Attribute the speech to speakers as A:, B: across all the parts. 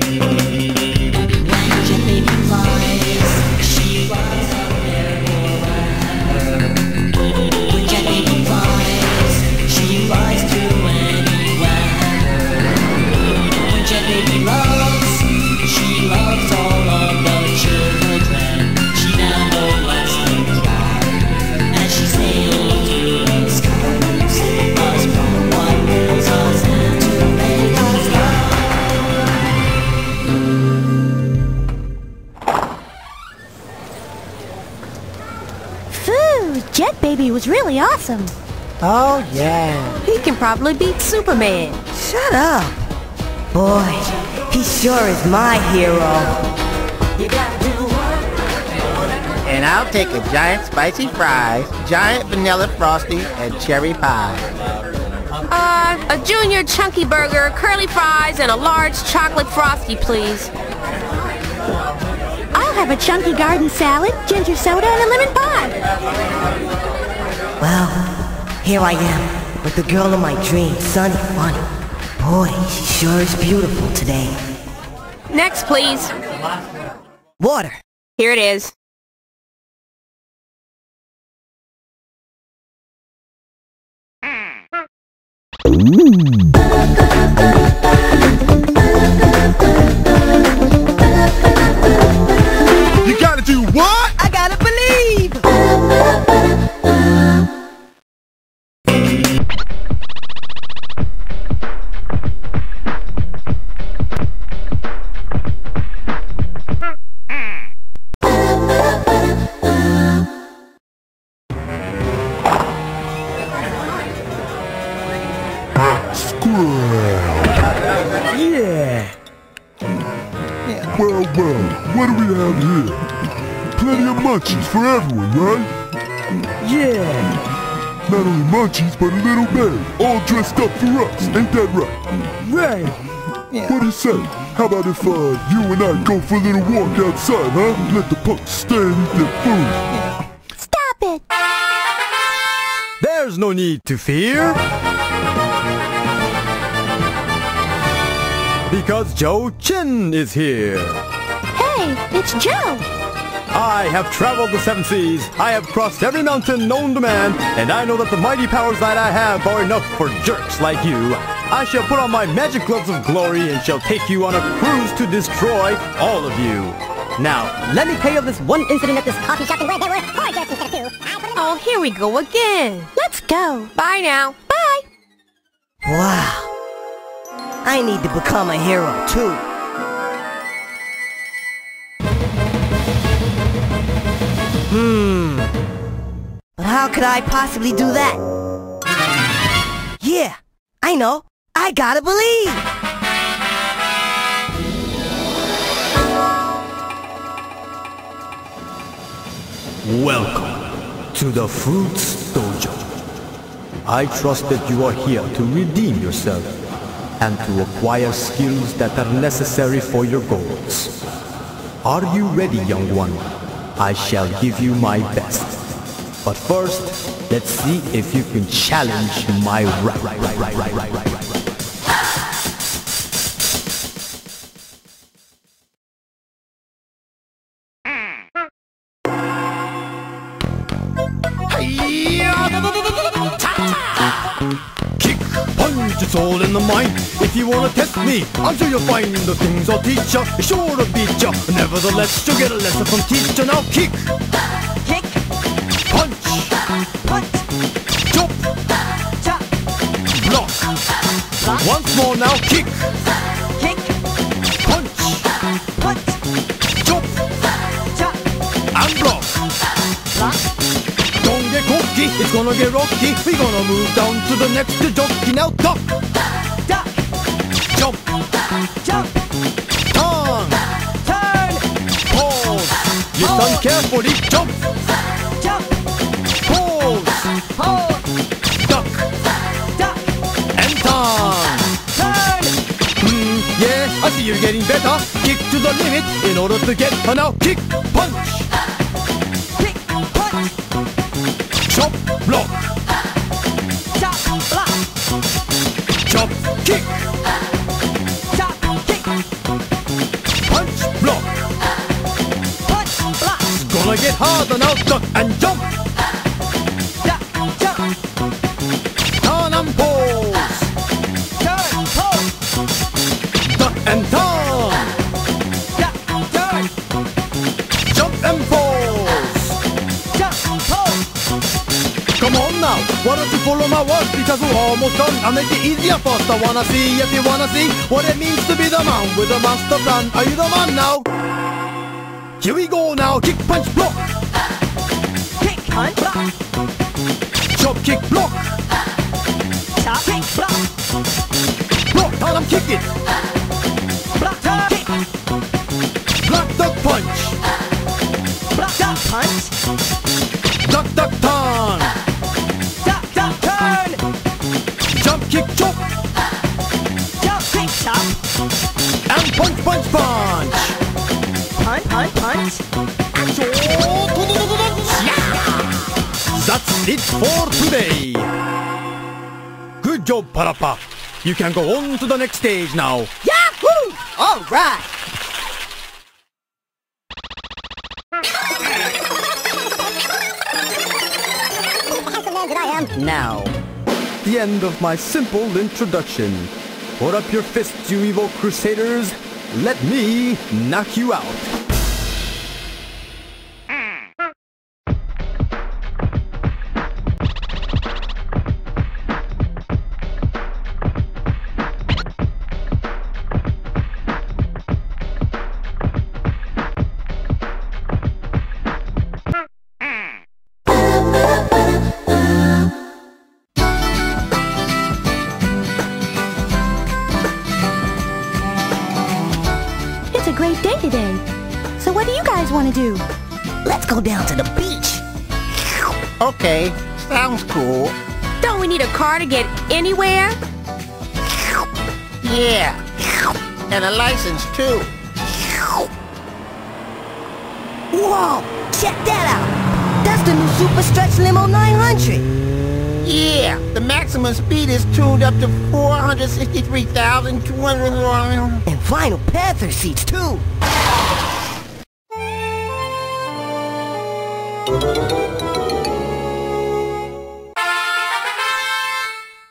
A: Jet
B: Oh, yeah.
C: He can probably beat Superman.
B: Shut up. Boy, he sure is my hero.
D: And I'll take a giant spicy fries, giant vanilla frosty, and cherry pie.
C: Uh, a junior chunky burger, curly fries, and a large chocolate frosty, please.
A: I'll have a chunky garden salad, ginger soda, and a lemon pie.
B: Well, here I am with the girl of my dreams, Sunny Funny. Boy, she sure is beautiful today.
C: Next, please.
B: Water.
C: Here it is.
E: You Well, well, what do we have here? Plenty of munchies for everyone, right?
B: Yeah.
E: Not only munchies, but a little babe, all dressed up for us. Ain't that right?
B: Right.
E: What do you say? How about if uh, you and I go for a little walk outside, huh? Let the punks stay and eat their food.
A: Stop it!
F: There's no need to fear. Because Joe Chin is here.
A: Hey, it's Joe.
F: I have traveled the seven seas. I have crossed every mountain known to man, and I know that the mighty powers that I have are enough for jerks like you. I shall put on my magic gloves of glory and shall take you on a cruise to destroy all of you. Now, let me tell you of this one incident at this coffee shop.
G: where there were four jerks instead of two.
C: Oh, here we go again.
A: Let's go.
C: Bye now.
A: Bye.
B: Wow. I need to become a hero, too. Hmm. But how could I possibly do that? Yeah, I know. I gotta believe.
F: Welcome to the Fruits Dojo. I trust that you are here to redeem yourself and to acquire skills that are necessary for your goals. Are you ready, young one? I shall give you my best. But first, let's see if you can challenge my rap. All in the mind. If you wanna test me, sure you'll find the things I'll teach ya. Sure to beat ya. Nevertheless, you'll get a lesson from teacher. Now kick,
B: Kick,
F: punch,
B: punch,
F: chop,
B: chop,
F: block. Once more now, kick, get cocky, it's gonna get rocky. We're gonna move down to the next jockey. Now duck,
B: Duck,
F: jump,
B: jump,
F: turn,
B: turn,
F: pause. Listen carefully, jump,
B: jump,
F: pause,
B: hold,
F: duck,
B: duck,
F: and turn.
B: turn.
F: Hmm, yeah, I see you're getting better. Kick to the limit in order to get her now. Kick, punch, Chop, block.
B: Chop, block.
F: Chop, kick.
B: Chop, kick.
F: Punch, block. Punch, block. Gonna get harder now, duck and jump. Done. I'll make it easier first. I wanna see if you wanna see what it means to be the man with a master plan. Are you the man now? Here we go now, kick, punch, block. Kick, punch, block. Chop, kick, block. Chop, kick, block. Block, and I'm kicking. Block, kick. Block, duck, punch. Block, duck, punch. Duck, duck, turn. Punch, punch, punch. Punch, punch, punch. That's it for today. Good job, Parappa. You can go on to the next stage now.
B: Yahoo! All right.
G: Handsome man that I am.
B: Now,
F: The end of my simple introduction. Put up your fists, you evil crusaders. Let me knock you out.
A: Do?
B: let's go down to the beach.
D: Okay, sounds cool.
C: Don't we need a car to get anywhere?
D: Yeah. And a license too.
B: Whoa! Check that out. That's the new Super Stretch Limo 900.
D: Yeah, the maximum speed is tuned up to 463,200.
B: And vinyl Panther seats too.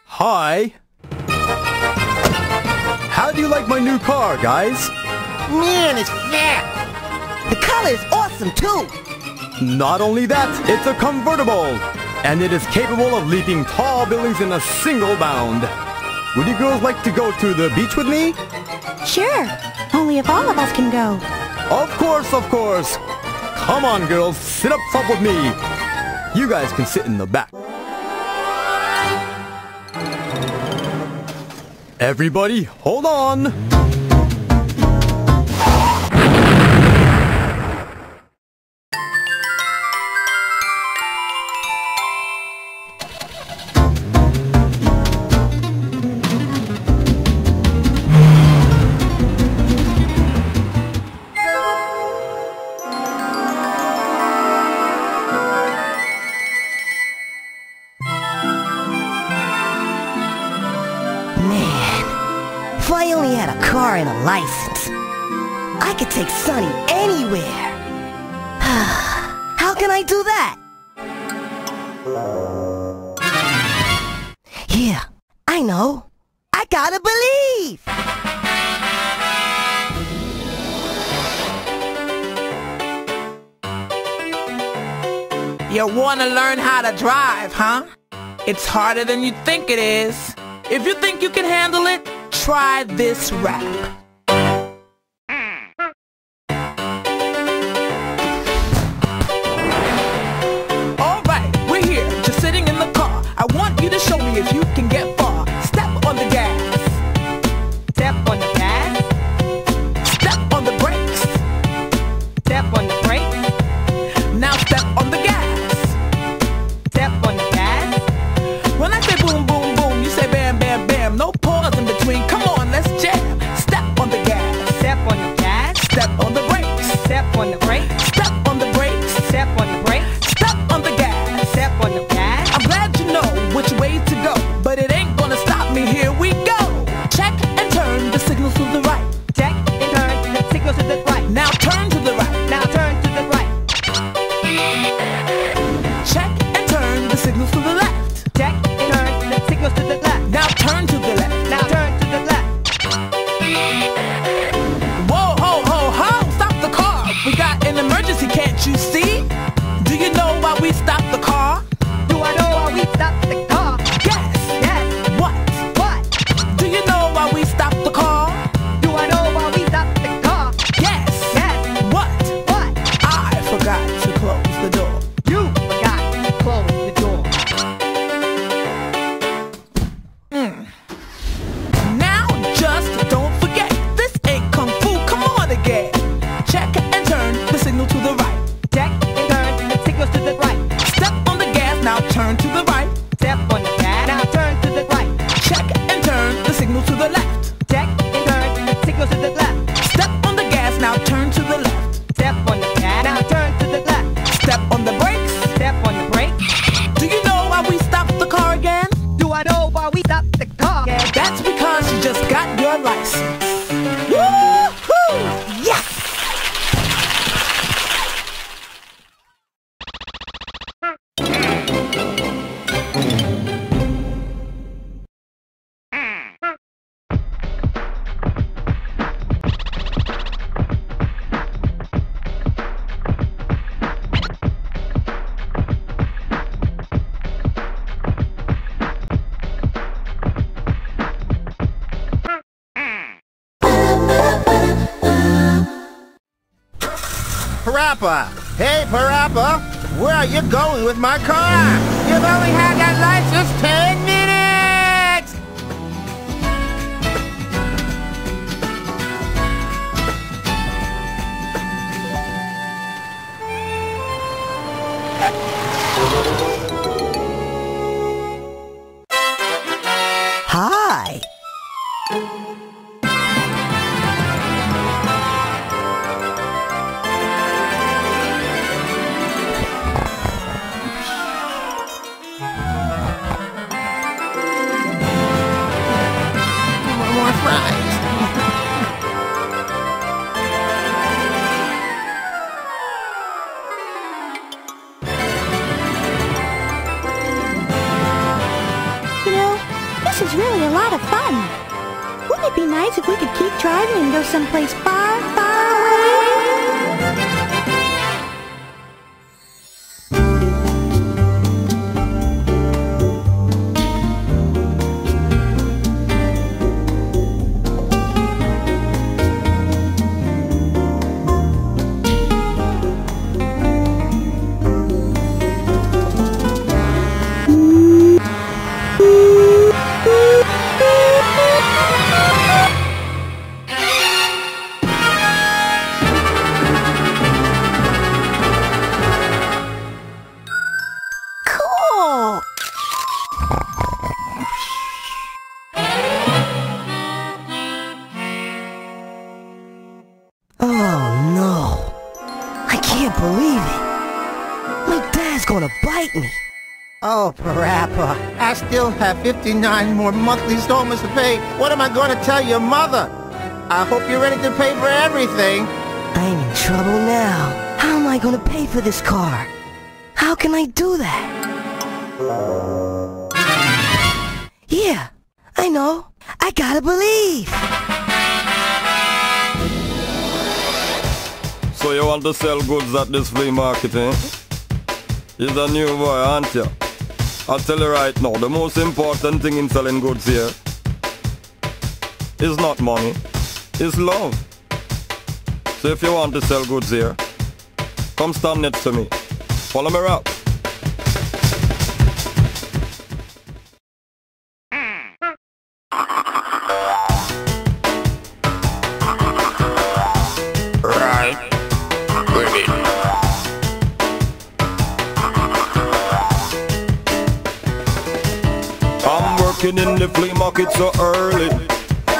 F: Hi. How do you like my new car, guys?
D: Man, it's fat.
B: The color is awesome too.
F: Not only that, it's a convertible. And it is capable of leaping tall buildings in a single bound. Would you girls like to go to the beach with me?
A: Sure. Only if all of us can go.
F: Of course, of course. Come on, girls, sit up front with me. You guys can sit in the back. Everybody, hold on.
H: To drive, huh? It's harder than you think it is. If you think you can handle it, try this rap.
D: Parappa! Hey, Parappa! Where are you going with my car? You've only had that license
A: we could keep driving and go someplace far, far
D: have 59 more monthly installments to pay. What am I going to tell your mother? I hope you're ready to pay for everything.
B: I'm in trouble now. How am I gonna pay for this car? How can I do that? Yeah, I know. I gotta believe.
I: So you want to sell goods at this flea market, eh? You're a new boy, aren't you? I'll tell you right now, the most important thing in selling goods here is not money, it's love. So if you want to sell goods here, come stand next to me. Follow me around. Working in the flea market so early.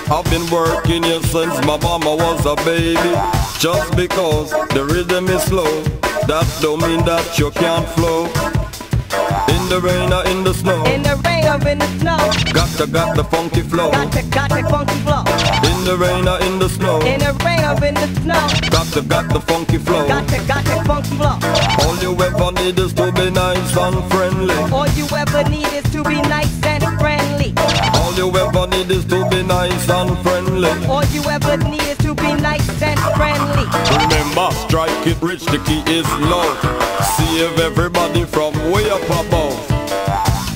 I: I've been working here since my mama was a baby. Just because the rhythm is slow, that don't mean that you can't flow. In the rain or in the snow,
J: In the rain or in the snow,
I: got to got the funky flow.
J: got to got the funky flow.
I: In the rain or in the snow,
J: In the rain or in the snow,
I: got to got the funky flow.
J: got to got the funky flow.
I: All you ever need is to be nice and friendly.
J: All you ever need is to be nice and friendly.
I: All you ever need is to be nice and friendly.
J: All you ever need is to be nice and friendly.
I: Remember, strike it rich, the key is love. Save everybody from way up above.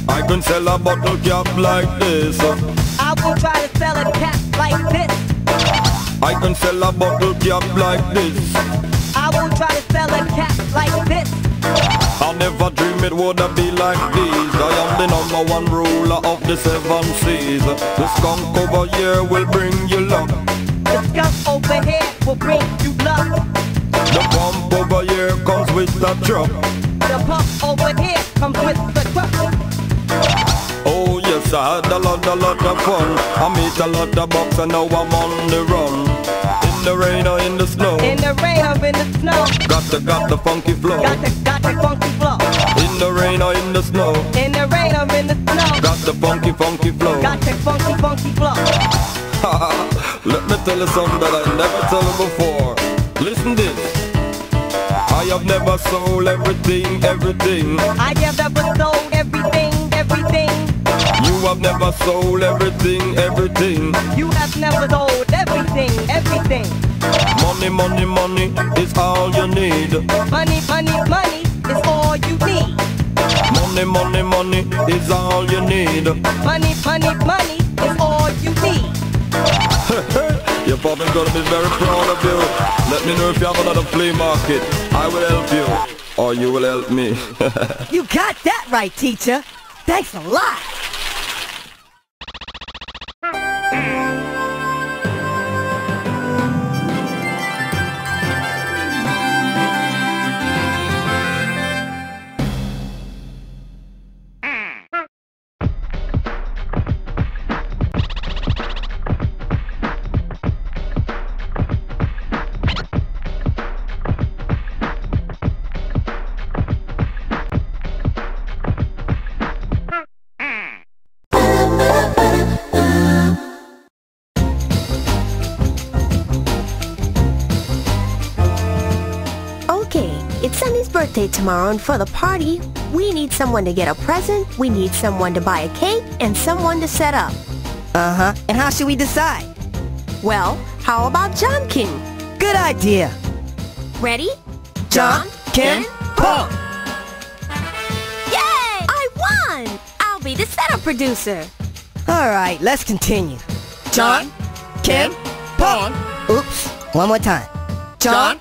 I: I can sell a bottle cap like this.
J: I will try to sell a cat like this.
I: I can sell a bottle cap like this.
J: I will try to sell a cat like this.
I: I never dream it would be like this. I am the number one ruler of the seven seas. The skunk over here will bring you luck.
J: The skunk over here will bring you luck.
I: The pump over here comes with the truck.
J: The pump over here comes with the truck.
I: Oh yes, I had a lot, a lot of fun. I meet a lot of bucks and now I'm on the run. In the rain or in the snow.
J: In the rain or in the snow.
I: Got the, got the funky flow.
J: Got the, got the funky flow.
I: In the rain or in the snow.
J: In the rain or in the snow.
I: Got the funky, funky flow.
J: Got the funky, funky flow.
I: Let me tell you something that I never told you before. Listen this. I have never sold everything, everything.
J: I have never sold everything, everything.
I: You have never sold everything, everything.
J: You have never sold everything, everything.
I: Money, money, money is all you need.
J: Money, money, money is all you need.
I: Money, money, money is all you need.
J: Money, money, money is all you need.
I: Your father's gonna be very proud of you. Let me know if you have another flea market. I will help you. Or you will help me.
B: You got that right, teacher. Thanks a lot.
C: Birthday tomorrow and for the party, we need someone to get a present, we need someone to buy a cake, and someone to set up.
B: Uh-huh. And how should we decide?
C: Well, how about John King?
B: Good idea.
C: Ready?
B: John, Ken, Pong.
C: Yay! I won! I'll be the setup producer.
B: All right, let's continue. John, Ken, Pong. Oops. One more time. John,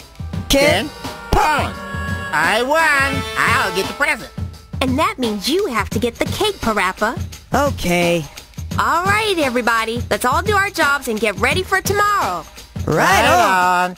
B: Ken, Pong.
D: I won. I'll get the present.
C: And that means you have to get the cake, Parappa.
B: Okay.
C: All right, everybody. Let's all do our jobs and get ready for tomorrow.
B: Right on.
D: on.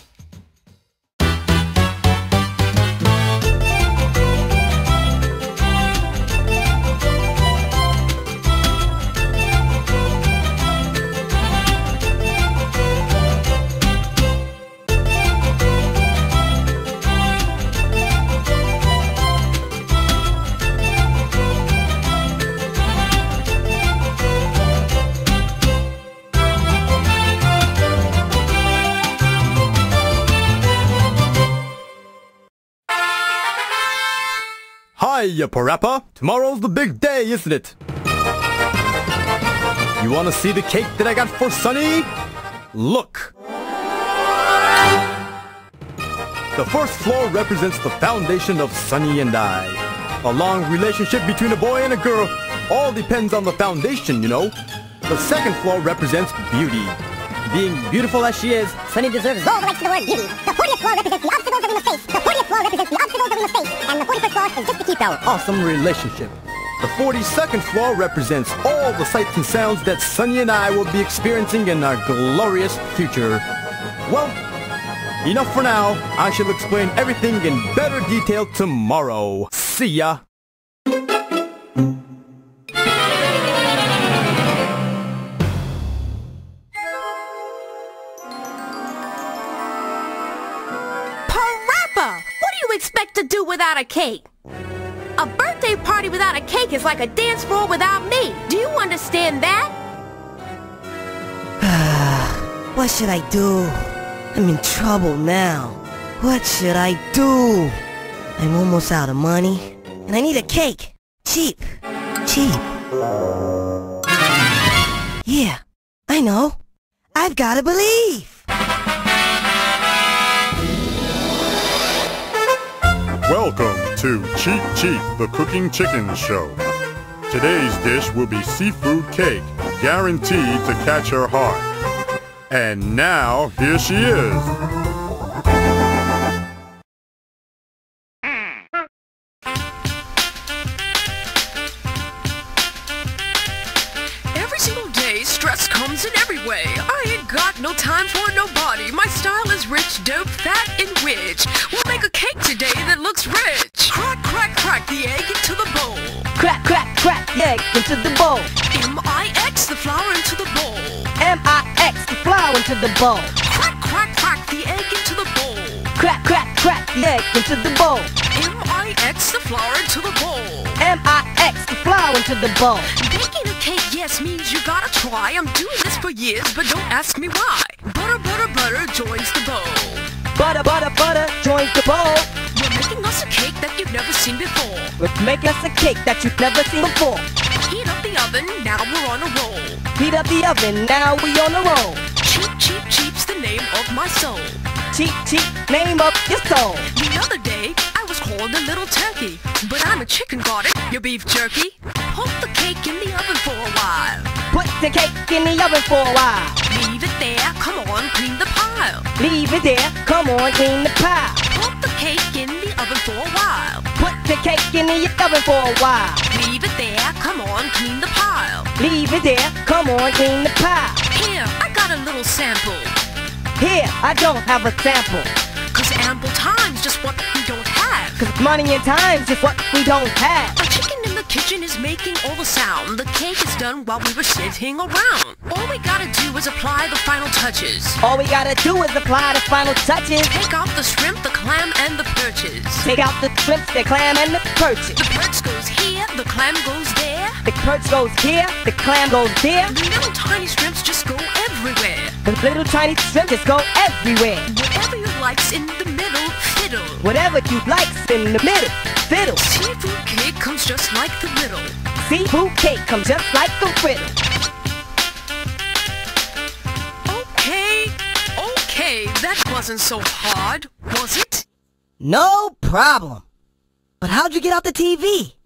F: Hiya, Parappa! Tomorrow's the big day, isn't it? You wanna see the cake that I got for Sunny? Look! The first floor represents the foundation of Sunny and I. A long relationship between a boy and a girl all depends on the foundation, you know. The second floor represents beauty. Being beautiful as she is, Sunny deserves
G: All the rights to the word beauty. The 40th floor represents the obstacles that we must face. The 40th floor represents the obstacles that we must face. And the 41st floor is just to keep
F: our awesome relationship. The 42nd floor represents all the sights and sounds that Sunny and I will be experiencing in our glorious future. Well, enough for now. I shall explain everything in better detail tomorrow. See ya!
C: Without a cake? A birthday party without a cake is like a dance floor without me. Do you understand that?
B: What should I do? I'm in trouble now. What should I do? I'm almost out of money. And I need a cake. Cheap. Cheap. Yeah, I know. I've gotta believe.
E: Welcome to Cheap Cheap, the cooking chicken show. Today's dish will be seafood cake, guaranteed to catch her heart. And now, here she is.
K: Looks rich. Crack, crack, crack the egg into the bowl.
J: Crack, crack, crack the egg into the bowl.
K: M-I-X the flour into the bowl.
J: M-I-X the flour into the bowl.
K: Crack, crack, crack the egg into the bowl.
J: Crack, crack, crack the egg into the bowl.
K: M-I-X the flour into the bowl.
J: M-I-X the flour into the bowl.
K: Baking a cake, yes, means you gotta try. I'm doing this for years, but don't ask me why. Butter, butter, butter joins the bowl.
J: Butter, butter, butter joins the bowl.
K: You're making us a cake that you've never seen before.
J: Let's make us a cake that you've never seen before.
K: Heat up the oven, now we're on a roll.
J: Heat up the oven, now we on a roll.
K: Cheap, cheap, cheap's the name of my soul.
J: Cheap, cheap, name of your soul.
K: The other day, I was called a little turkey. But I'm a chicken, it? Your beef jerky? Put the cake in the oven for a while.
J: Put the cake in the oven for a while.
K: Leave it there, come on, clean the pile.
J: Leave it there, come on, clean the pile.
K: Put the cake in the oven for a while.
J: Put the cake in the oven for a while.
K: Leave it there, come on, clean the pile.
J: Leave it there, come on, clean the pile.
K: Here, I got a little sample.
J: Here, I don't have a sample.
K: Cause ample time's just what we don't have.
J: Cause money and time's just what we don't have.
K: A chicken in the kitchen is making all the sound. The cake is done while we were sitting around. All we gotta do is apply the final touches.
J: All we gotta do is apply the final touches.
K: Take off the shrimp, the clam, and the perches.
J: Take out the shrimp, the clam, and the perches.
K: The perch goes here, the clam goes there.
J: The perch goes here, the clam goes there.
K: The little tiny shrimps just go everywhere.
J: The little tiny shrimp just go everywhere.
K: Whatever you like's in the middle, fiddle.
J: Whatever you like's in the middle, fiddle.
K: Seafood cake comes just like the riddle.
J: Seafood cake comes just like the riddle.
K: Okay, okay, that wasn't so hard, was it?
J: No problem. But how'd you get out the TV?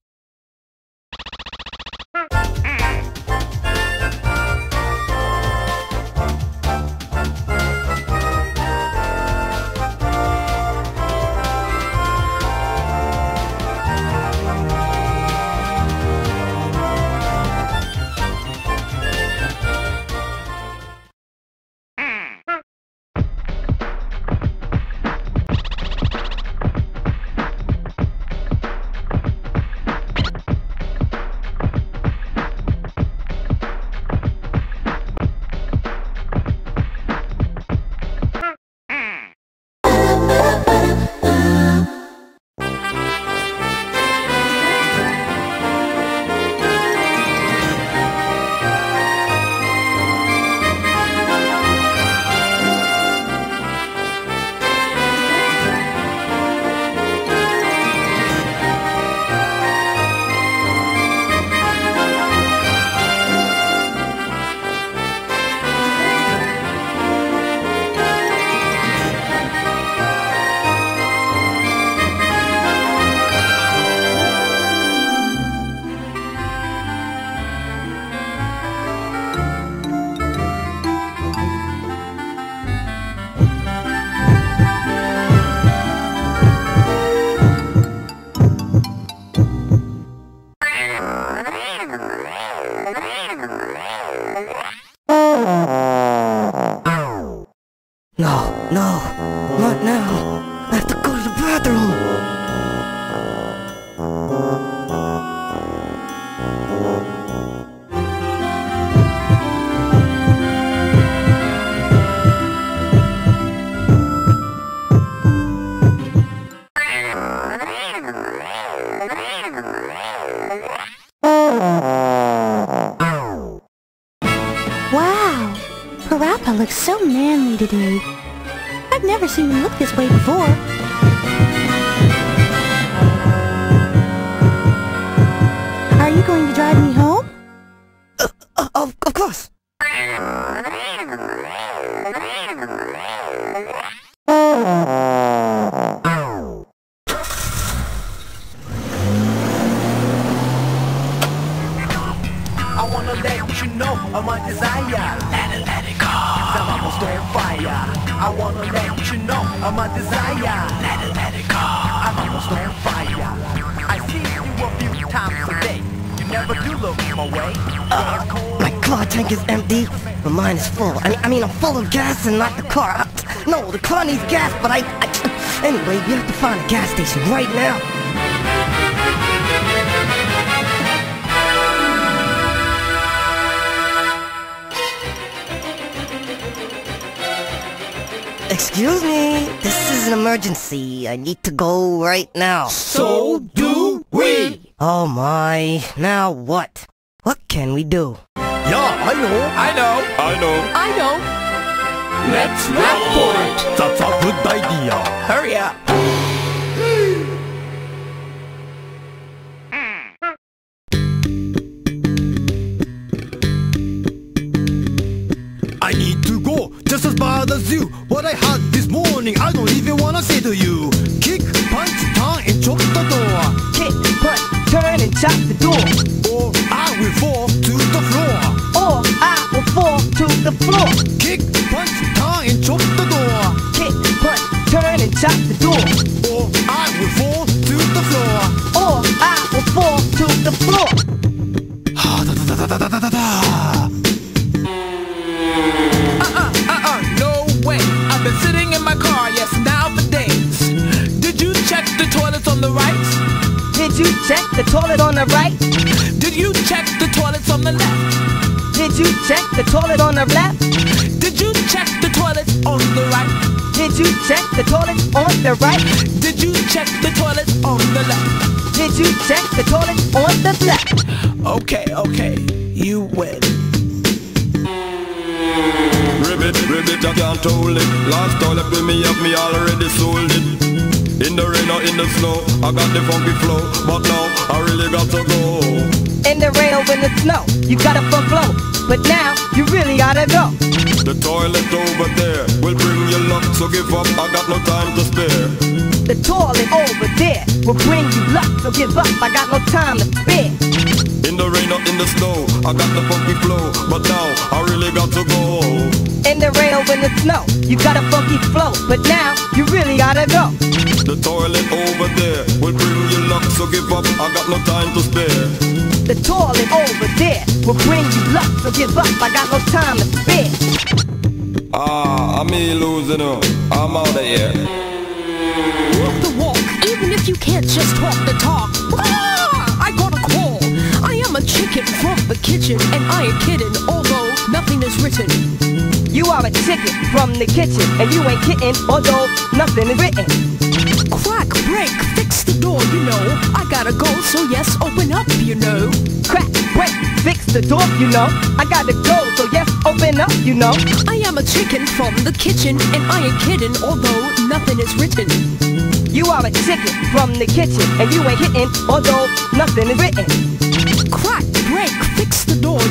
L: Today. I've never seen him look this way before.
J: Station right now. Excuse me, this is an emergency. I need to go right now.
H: So do we.
J: Oh my, now what? What can we do?
F: Yeah, I know.
H: I know.
I: I know.
K: I know.
H: Let's rap for it.
F: That's a good idea.
H: Hurry up.
F: Just as bad as you. What I had this morning, I don't even wanna say to you. Kick, punch, turn, and chop the door.
J: Kick, punch, turn, and chop the door.
F: Or I will fall to the floor.
J: Or I will fall to the floor.
F: Kick, punch, turn, and chop the door.
J: Kick, punch, turn, and chop the door.
F: Or I will fall to the floor.
J: Or I will fall to the floor.
F: Ah, da, da, da, da, da, da, da, da.
H: Way. I've been sitting in my car, yes, now for days. Did you check the toilets on the right?
J: Did you check the toilet on the right?
H: Did you check the toilets on the left?
J: Did you check the toilet on the left?
H: Did you check the toilets on the right?
J: Did you check the toilet on the right?
H: Did you check the toilets on the left?
J: Did you check the toilet on the left?
H: Okay, okay, you win.
I: Ribbit, ribbit, I can't hold it. Last toilet with me have me already sold it. In the rain or in the snow, I got the funky flow, but now I really got to go.
J: In the rain or in the snow, you got a fun flow. But now, you really gotta go.
I: The toilet over there will bring you luck, so give up. I got no time to spare.
J: The toilet over there will bring you luck, so give up. I got no time to spare.
I: In the rain or in the snow, I got the funky flow, but now I really got to go.
J: In the rain or in the snow, you got a funky flow. But now, you really gotta go.
I: The toilet over there will bring you luck, so give up. I got no time to spare.
J: The toilet over there will bring you luck, so give up. I got no time to spare.
I: Ah, I'm me losing her. I'm out of here.
K: Walk the walk, even if you can't just talk the talk. I am a chicken from the kitchen, and I ain't kidding, although nothing is written.
J: You are a chicken from the kitchen, and you ain't kidding, although nothing is written.
K: Crack, break, fix the door, you know. I gotta go, so yes, open up, you know.
J: Crack, break, fix the door, you know. I gotta go, so yes, open up, you know.
K: I am a chicken from the kitchen, and I ain't kidding, although nothing is written.
J: You are a chicken from the kitchen, and you ain't hitting, although nothing is written.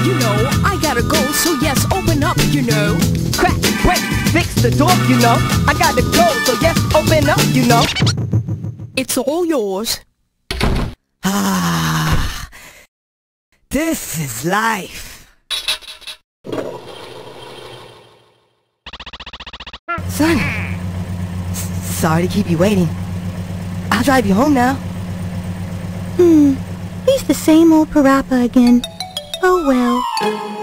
K: You know. I gotta go, so yes, open up, you know.
J: Crack, break, fix the door, you know. I gotta go, so yes, open up, you know.
K: It's all yours.
J: Ah, this is life. Son, sorry to keep you waiting. I'll drive you home now.
A: Hmm, he's the same old Parappa again. Oh well.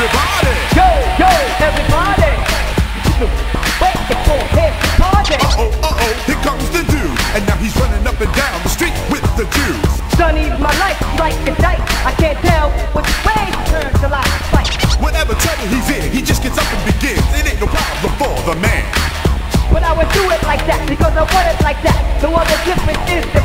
M: Everybody.
J: Yo, yo, everybody. Wait before his party.
M: Uh-oh, uh-oh, here comes the dude. And now he's running up and down the street with the Jews.
J: Sunny's my life like a dice. I can't tell which way to turn till I fight.
M: Whatever trouble he's in, he just gets up and begins. It ain't no problem for the man.
J: But I would do it like that because I want it like that. The other difference is the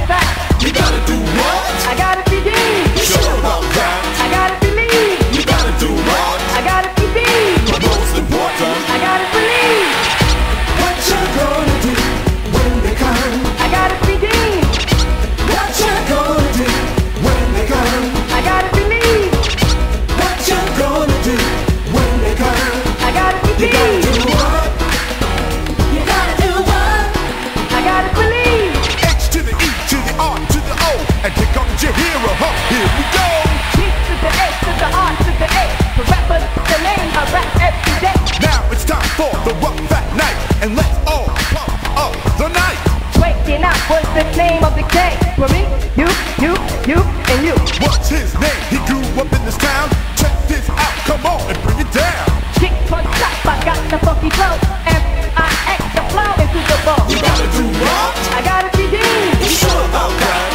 J: Was the name of the game. For me, you, you, you, and you.
M: What's his name? He grew up in this town. Check this out. Come on and bring it down.
J: Kick punch chop, I got the funky flow. M-I-X the flow into the ball.
M: You gotta do what?
J: I gotta believe.
M: You sure about that?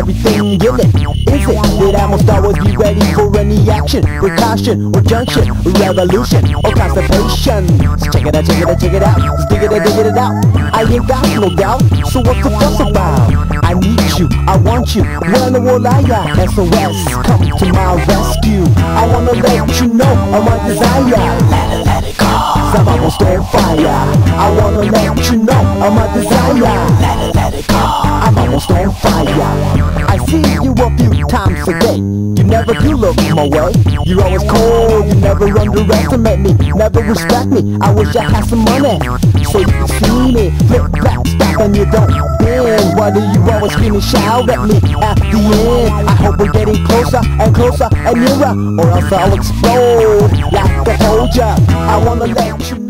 L: Everything in it. Is it that I must always be ready for any action, precaution, or junction, or revolution, or constipation? So check it out, check it out, check it out. Dig it out, dig it out. I ain't got no doubt. So what's the fuss about? I need you, I want you. The world are ya? SOS, come to my rescue. I wanna let you know of my desire. Let it, let it go. I'm almost on fire. I wanna let you know of my desire. Let it, let it go. I'm almost on fire. I see you a few times a day. You never do look my way. You're always cold. You never underestimate me. Never respect me. I wish I had some money so you can see me. Flip back, stop, and you don't bend. Why do you always scream and shout at me at the end? I hope we're getting closer and closer and nearer, or else I'll explode like told ya. I wanna let you know.